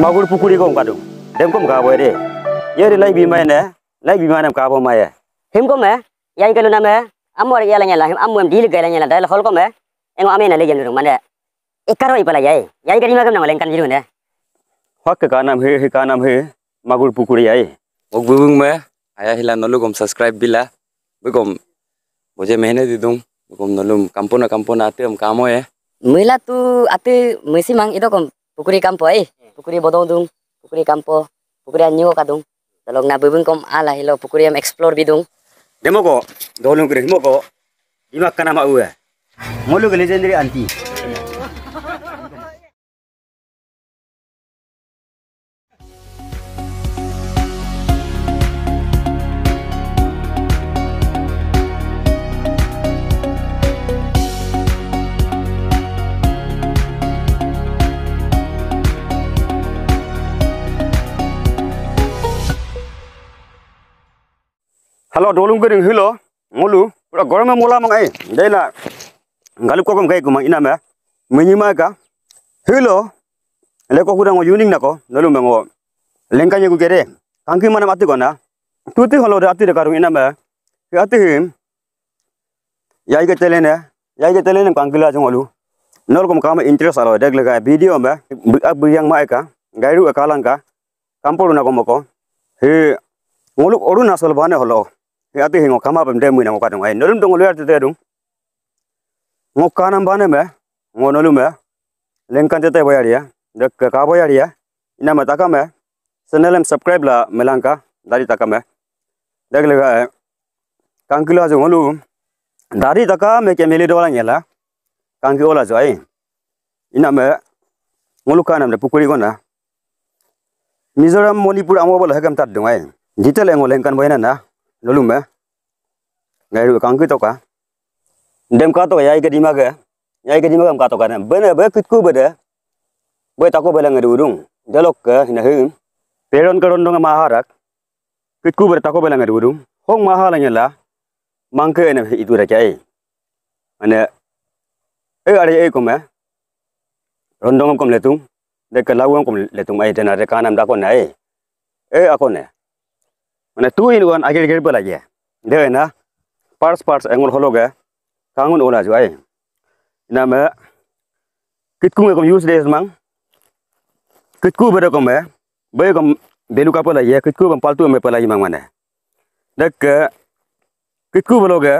magur pukuri gom kadu dem kom ka boy re yeri lai bi mai ne lai bi mai nam ka bo mai him kom me yai kalu nam me amor yala nyala him amor dil gaila nyala dal khol kom me engo amena le jenu mane. Ikaro ipala yai yai kari ma kam nam len kan jiru ne. Hak ka nam he he ka nam he magur pukuri yai. Og bubung me aya hila nolu gom subscribe bila. Bugom boje mehne didum bugom nolum kampona kampona atem kamo e Mila tu ate mesi mang itu kom. Pukuri kampo ai pukuri bodong dung pukuri kampo pukuri anyo kadung dalong na bubung kom ala hilo pukuri am explore bidung. Demo ko dolung kre mo ko imak kana ma uwe ngolu ke legendary anti Halo dolung kering hilo. Ngolu pura gorme mola mang ai dela galup ko kom kai kumang ina me menyima ka hilo le ko kurang yuning nako nolu mengo lengkanya ku kere kangki mana mati kona tuti holo de ati de karung ina me ke ati him yai ke telene yai ke telene kangkila jongolu nol kom kama interest alo deg lega video me ab yang mai ka gairu akalang ka kampol na komoko he ngoluk oru nasol bane holo ya ti hingo kama pem demu na ngoka ngai nolum dong luar te dum ngoka nam bane me. Ngonolum me. Lengkan te te boyar ya dek ka boyar ya ina mata ka me. Senelem subscribe la melangka dari takame dek lega kangkilo eh. ajo ngolu dari takame ke meli dola ngela Kangkilo eh. ola jo ai ina me ngolu ka nam eh. de pukuri gona mizoram manipur amo bol hegam tat dungai jitel engol lengkan boyna na lolu me ngai ru kang to ka dem ka to yai gadi ma ga yai gadi ma kam ka to ka na bene be kit ku be de be ta ko be la ngai dung delok ka hina hu peron ka ron dong ma harak kit ku be ta ko be la ngai dung hong ma ha la nyala mang ke ne itu ra kai ane e are e ko me ron dong kom le tung de ka lawang kom le tung ai de na de ka nam da ko nai e মানে two in one আগে গেড় লাগে দে না parts parts angle হলো গে কাঙ্গুন ওলা জয় না মে কিতকু কম ইউজ দেস মাং কিতকু বেরে কম মে বে কম বেলু কাপল লাগে কিতকু কম পালতু মে পলাই মাং মানে দেখ কিতকু বলো গে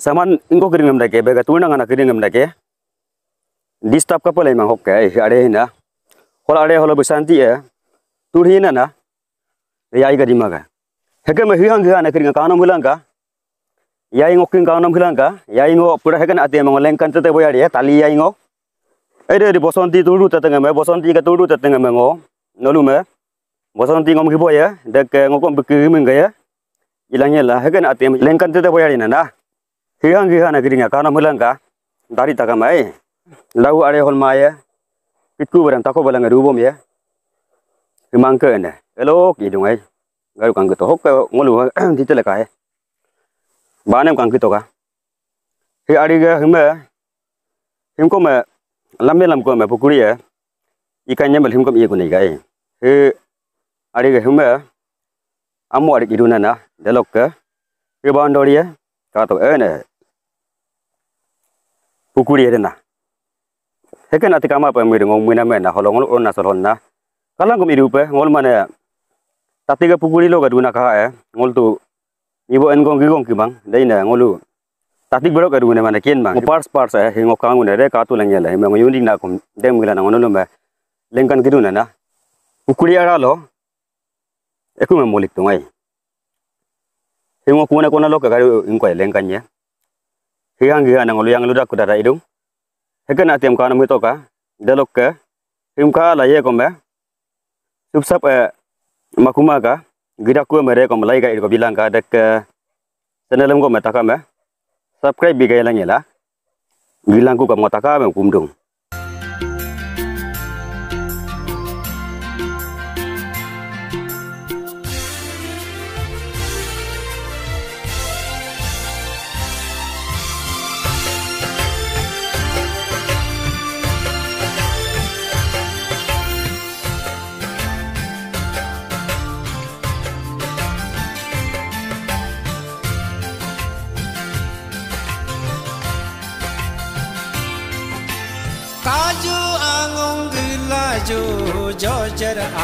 saman ingko kiring ngam dake bega tuna ngana kiring ngam dake disturb kapal emang hokke ade na hol ade holo besanti ya turhina na yai ga dimaga heke me hiang hiang ka nam hulanga yai ngoking ka nam hulanga yai ngo pura heke ate mong lengkan tete boyari tali yai ngo ede di bosonti turu tete ngame bosonti ka turu tete ngame ngo? Nolu me? Bosonti ngom ki boya dek ngokom beki minga ya? Ilangnya lah heke ate lengkan tete boyari na na hiang hiang ka nam hulanga dari takamai lau are hol maya pitku barang tako balanga rubom ya cứ mang cơ này cái hello kỳ đúng ấy. Người càng cứ tổ hốc ngô lúa thì tôi là cái bán em càng cứ tổ cả. Thì ở đây hôm nay hôm qua mà làm mấy làm cơ mà phục vụ ấy. Ý cái nhà mà hôm có ý của này cái thì ở đây hôm nay anh mua được cái đồ này nè, để lộc cái. Cái bán đồ đi á cả tổ ấy này. Phục vụ ấy thế nào thế cái nào thì cái mà phải mình ngông mình làm mình là họ lòng nó nó sờ hồn na kalang ko mi rupe ngol mane tatiga pukuri lo gaduna ka e ngol tu ibo en gong gong ki bang. Dai na ngolu. Tatik bero gaduna mane ken bang. Parts parts e hingo kang ne re ka tu lang yela me ngoni na kom dem gila na me. Lengkan giduna na. Pukuri ara lo eku me molik tu ngai hingo kuna kuna lo ka ingko lengkan ya hiang hiang na ngolu yang lu dak kudara idung. Heken atiam kana mu to ka delok ke him ka la ye ko sup sap e makuma ka gira ku mere ko malai ga ko bilang ka dek channel ko meta ka me subscribe bi ga lang yela bilang ku ka mota ka me kumdung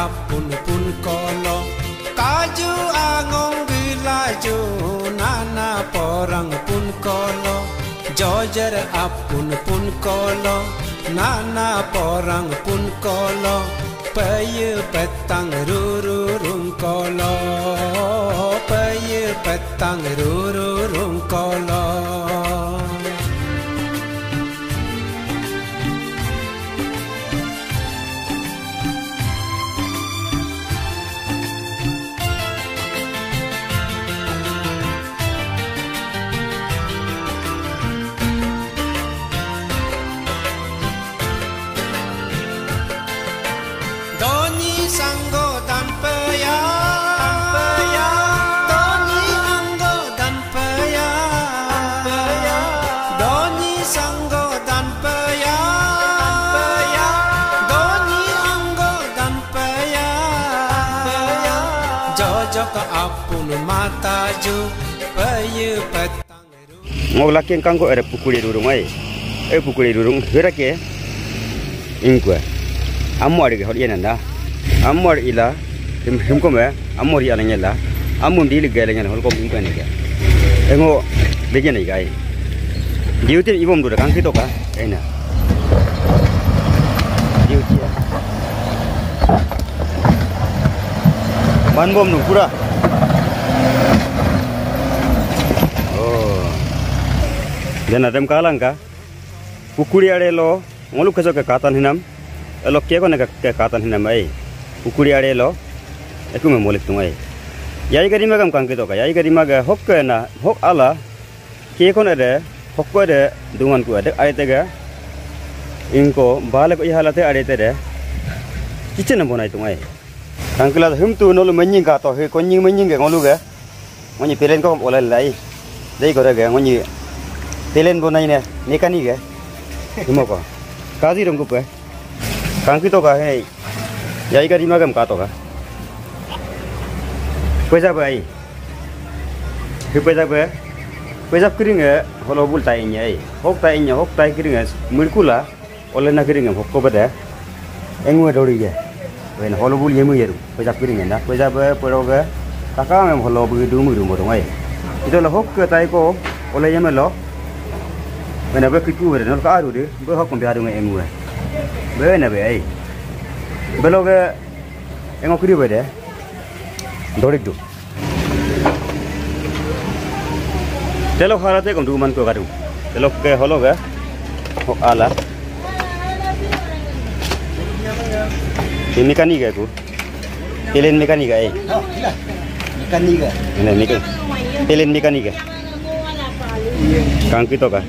apun pun kolo Kaju angong gelaju nana porang pun kolo Jojer apun pun kolo nana porang pun kolo Paye petang rururung kolo Paye petang rururung kolo ru ngok lakian kanggo ada pukuli durung ai eh pukuli durung herake ingkwe amor ge hodi nanda amor ila. Him him ko me amor ya nanya la amun dil ge lengan hol ko ingkwe ne ge engo bege gai diuti ibom dur kang kito ka kaina diuti manbom nu dan adem kalang ka. Pukuri ade lo, ngolu keso ke katan hinam. Elo ke kone ke katan hinam ai. Pukuri ade lo eku me molik tungai yai gari magam kang kito ka, yai gari maga hok ke na, hok ala. Ke kon ade hok ko ade dungan ku ade ade tega inko, bale ko ihalate này tung kichen bonai cái kangkila hum tu nolu menying ka to he konying menying ge ngolu ge. Ngoni pelen ko có lai. Dei ko ge ngoni pelen đúng ne mekani ge gì ko kazi rong pe cái to ka vậy yai ka rima gam ka to ka pesa bai he pesa be pesa kring e holo bul tai nyai hok tai nya hok tai kring e mulkula oleh na kring e hok ko bada engwe dori ge wen holo bul yemu yeru pesa kring e na pesa be pero ge taka me holo bu du mu du mo dong ai itu lo hok ke tai ko oleh yeme wen be kitu be no ka ru de be hok ko biaru nge engwe be na be ai be lo ge engo kiri be de dori du Telo harate kom duman ko garu. Telo ke holo ga. Ho ala. Ini mekanik ga ku. Pelen mekanik ga eh. Oh, ke? Ini mekanik. Pelen mekanik ga. Kang kito ka.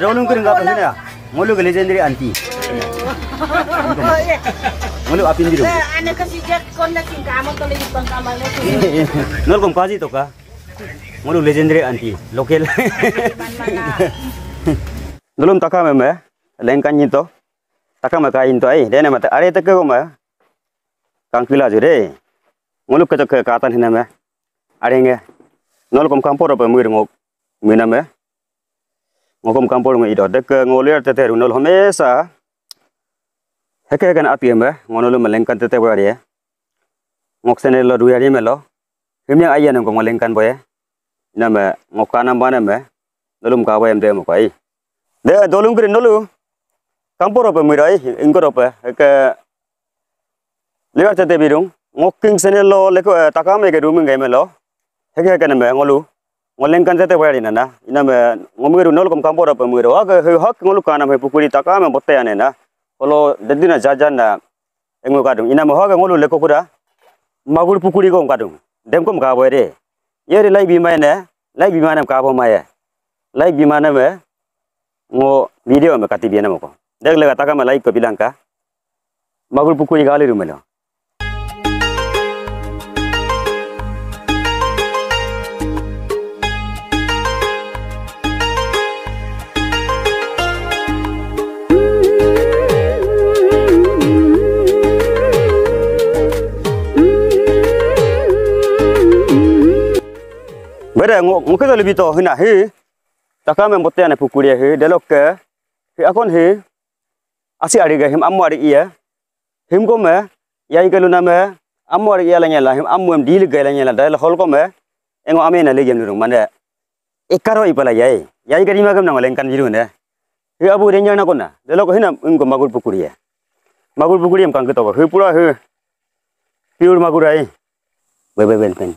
Kena rolong kering ka pa sini Mulu ke legendary anti. Mulu apin diru. Ano kasi Jack, kung naking kamot to lang ibang kamay mo. Nol kom kaji to ka. Mulu legendary anti. Local. Dulum taka me me. Lengkan nyito. Taka me kain to ai. Dene mate are te ko me. Kang kila jure. Mulu ke ke katan hina me. Are nge. Nol kom kampor pa muir ngok. Mina me. ngom kampol ngi do dek ngolir tete runol homesa tết kan atiem ba ngonol melengkan tete ba đi ngoksene lo duya ai melo. Himya ayan ngom melengkan boye. Nama ngokana mà ngô nolum nam ba em de mo kai de, dolum kri nolu. Tết pa mi rai ingor pa heke ligar tete birung. Ngokking sene lo leko takame ke rumeng ga cái này kan ngô ngolu. Ngoleng kan tete bari na ina me ngomiru nol kom kampora pa miru aga he hak ngolu kana me pukuri taka me botte ane na olo dedina jajan na engo kadung ina me haga ngolu leko pura magur pukuri ko kadung dem kom ka yeri lai bima ne lai bima ne ka maye lai bima ne me ngo video me kati biana moko dek lega taka me like ko bilang ka magur pukuri gali rumelo beda ngo ngo ke lebih to hina he taka me botte ane pukuri he delok ke he akon he asi ari ga him ammo ari iya him ko me yai ke luna me ammo ari iya la nyala him ammo em dil ga la nyala dal hol ko me engo ame na legem nurung mane ikaro ipala yai. Yai ga rima gam na ngalen kan jiru ne. He abu re nyana kona delok ko hina ngo magul pukuri ya magul pukuri em kan ke to he pura he pure magul ai be be ben.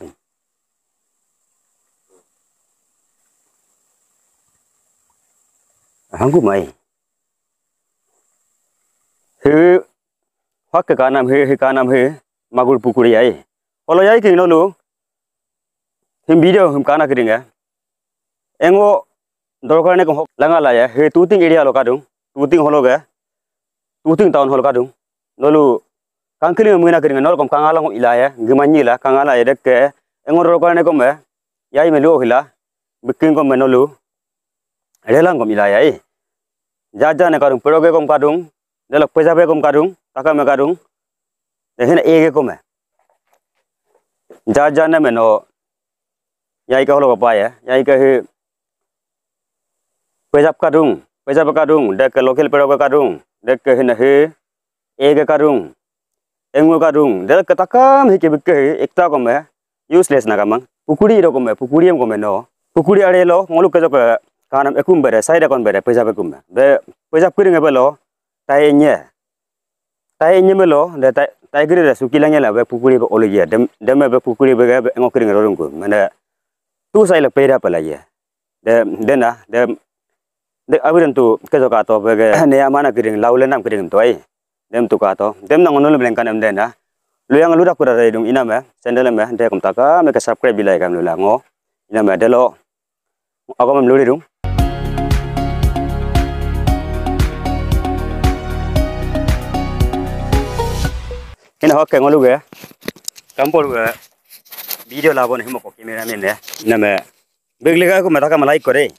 한국말 hư hoặc cái cá nam hư hư cá nam hư, mà gul pukuri ấy. Olo ấy cái nó lu him video him cá na cái đinga engo dorkar ne ko langa la ya he tu ting area lo ka dung tu ting holo ga tu ting town holo ka dung nó lu kankili mo na cái nó kom kanga la ngo ila ya gimanyi la kanga la ya dek engo dorkar ne ko me yai me lu hila bikin ko me nó lu रेलांग को मिलाया है जा जा ने करूँ पेड़ों के कम काटूँ पैसा पे कम काटूँ टाका में काटूँ देखिए ना एक कम जा जा ने मैंने यही का पाए यही का पैसा काटूँ पैसा पे काटूँ देख के लोकल पेड़ों का दूँ देख के ना एक काटूँ एंगो काटूँ देख के तकम ही के बिके एकता कम है यूजलेस ना कमंग पुकुड़ी रकम है पुकुड़ी कम नो पुकुड़ी अड़े लो Molu kon bere pejap ekum me de pejap kiri ngebelo tai nye tai nye melo de tai tai kiri de suki lanya la be pukuri be ye dem be pukuri be be ngo kiri ngero ngku mane tu sai la pera pala ye de de na de de abiran tu ke jok ato be ge ne amana kiri laule nam kiri to ai dem tu ka to dem na ngono le kan em de na. Lu yang lu dak pura dung ina me sendele me de kom me ka subscribe bilai kam lu la ngo. Ina me de lo ako mam lu dung ina hokke ngolu ge kampol ge video labon himo ko kamera men ne name begle ga ko mata ka like kore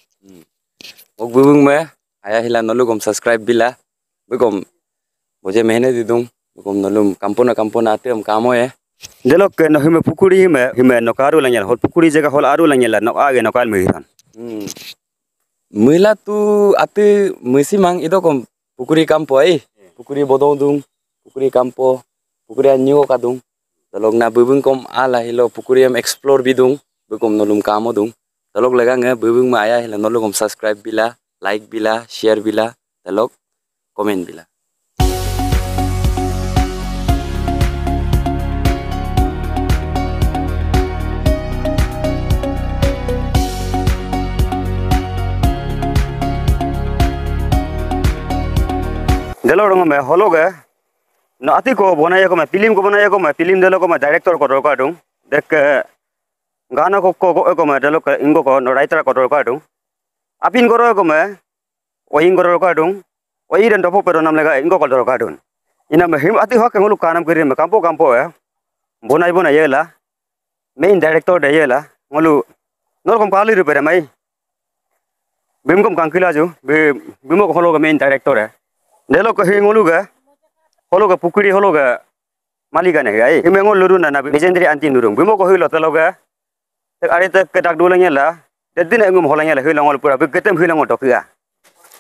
ok bubung me ayah hila nolu gom subscribe bila begom boje mehne didung begom nolum kampona kampona ate om kamo e delok ke no hime pukuri hime hime no karu lanyal hol pukuri jaga hol aru lanyal no age no Hmm. Mila tu ate mesi mang itu kom pukuri kampo eh pukuri bodong dung pukuri kampo pukuria nyu ka dung. Dalog na bubung kom ala hilo pukuriam explore bidung bukom nolum kamo dung. Dalog lega nge bubung ma aya hilo nolum subscribe bila, like bila, share bila, dalog comment bila. Delok dong me holo ge নাতি ক বনাই আকো মই ফিল্ম ক বনাই আকো মই ফিল্ম দেলো ক মই ডাইরেক্টর ক দরকার দু দেখ গান ক ক ক ক মই দেলো ইং ক রাইটার ক দরকার দু আপিন গর ক মই ওহিং গর দরকার দু ওই রে দপ পেরো নাম লাগা ইং ক দরকার দু ইনা মই হিম আতি হক কেঙ্গল কানাম কৰি মই কাম্পো কাম্পো বনাই বনাই এলা মেইন ডাইরেক্টর দে এলা মলু নরকম পালি রুপরে মই বিমকম কাঙ্কিলাজু বিমক হলো মেইন ডাইরেক্টর দেলো ক হিং গ main holo ga pukuri holo ga malika ne ga e me luru na na legendary anti nurung. Bimo ko hilo telo ga tek are tak ke dak dulang yela. De din engum holang yela hilo ngol pura. Begetem hilo ngol tokia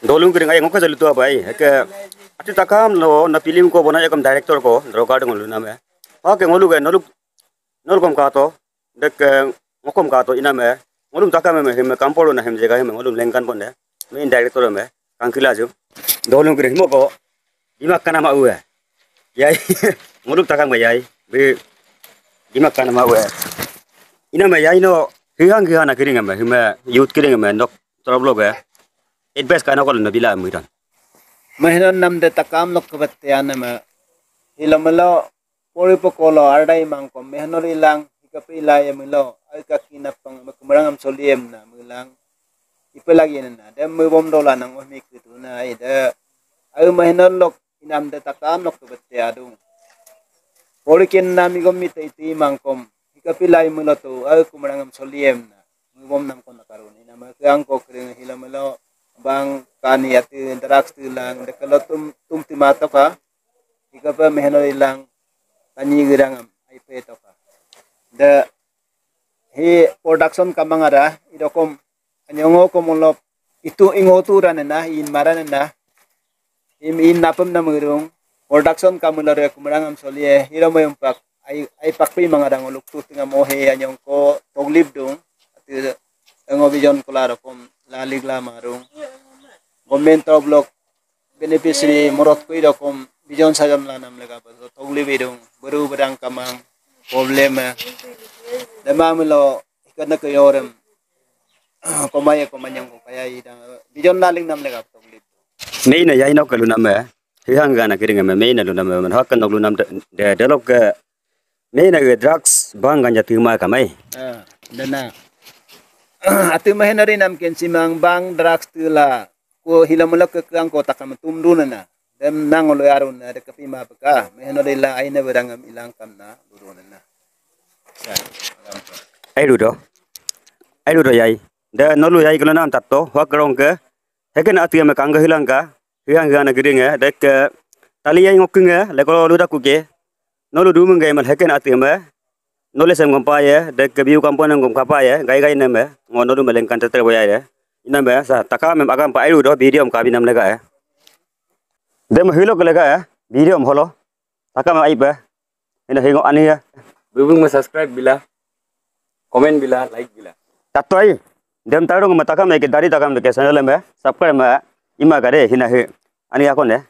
dolung kring ay ngoko jalu tu apa ai. Ke ati takam lo, na film ko bona ekam director ko, droga ngol na me. Ha ke ngolu ga nolu nol kom ka to dek ngokom ka to ina me. Ngolum takam me me kampolo na hem jega hem ngolum lengkan pon de. Me director me, kankila ju. Dolung kiri mo ko, dimak kana ma uwe yai. Nguluk takang ma yai. Be dimak kana ma uwe ina ma yai no hihang hihang na kiri ngame hime youth kiri ngame nok troblo be it best kana ko na bila muiran Mahina nam de takam lok kabatte anama hilamalo pori pokolo ardai mangko mehnor ilang hikapi ilaya milo ay kakinapang magkumarangam soliem na milang ipalagi na na dem mubom dola nang ohmi kitu na ay de ay lok inam de takam lok kabatte adung pori kin nami gomi te iti mangkom hikapilay milo to ay kumarangam soliem na mubom nam ko nakarun inam kang ko kring hilamalo bang kani ati interaksi tu lang de kalau tum tum timato ka ika pa mehno ilang kanyi girangam ai pe to ka de hi production kamangara irokom anyongo komolop itu ingotu ranena in maranena im in napam na murung production ka mula re kamulare kumrangam solie yung pak, ay ay pakpi mangarang uluk tu, tinga mo he anyong ko toglib dung at eh, ngo vision kula rokom laligla marung government of block beneficiary morot ko irokom vision sajam lanam lega pa. Toglib idung eh baru berang kamang problem Namamilo ikana ko yorem. Komaya komanyang ko kaya idang vision naling nam lega toglib May na yai nok lu nam me. Hi hang ga na kiring me may na lu nam me man hakkan nok lu nam de de lok ke may na ge drugs bang ganja ma ka mai. Ah, dana. Atu mahena rin nam ken simang bang drugs tula ko hilamulak ke kang ko takam tumduna na. Dem nang lo yarun na de kapima peka. Mahena rin la ay na berangam ilang kam na luruna na. Ai lu do. Ai lu do yai. De no lu yai ko nam tat to hak rong ke. Heken atu me kang ga hilang ka. Hi hang ga na kiring e de ke tali yai ngok nge le ko lu da ku ke. No lu du mung ge man heken atu me. No le sem ngom pa ye de ke biu kampon ngom ka pa ye gai gai ne me. Ngo no du me leng kan te tre bo yai de. Ina me sa taka me agam pa ai lu do ka bi nam le ga e. Dem hilo ke le ga e. Video am holo. Taka me ai pe. Ina hingo ani ya. Bubung me subscribe bila. Comment bila, like bila. tatoi dem tarung ma takam ke dari takam ke sanale ma sapkar ma ima kare hinahi ani akone